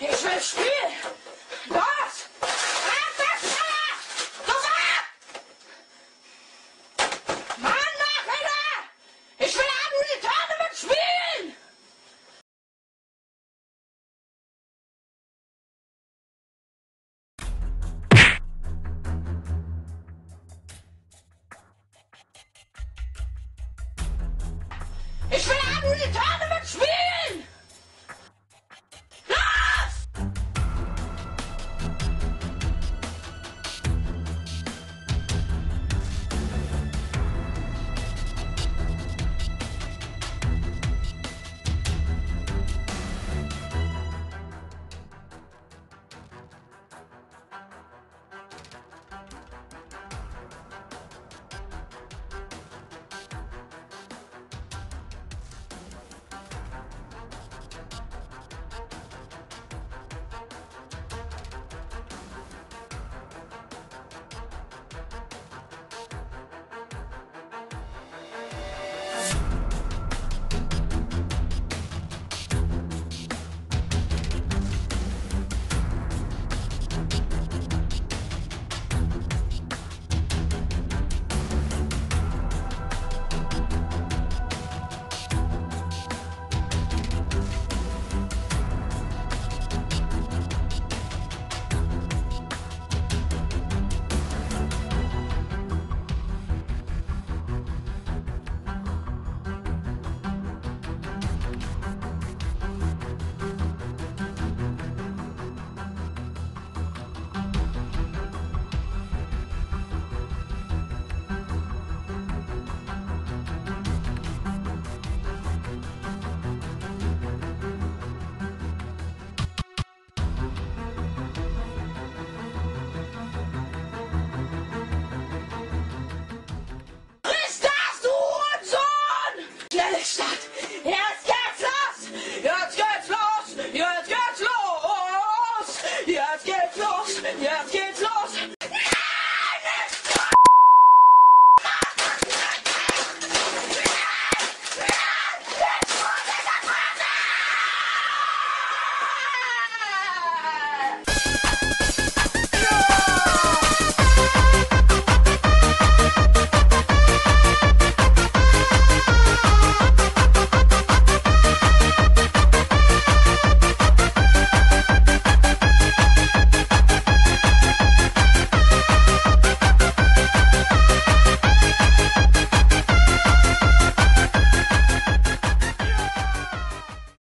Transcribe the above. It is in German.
Ich will spielen! Los! Halt ich will haben die Torte mitspielen! Ich will Abu die Torte Tore! Yeah.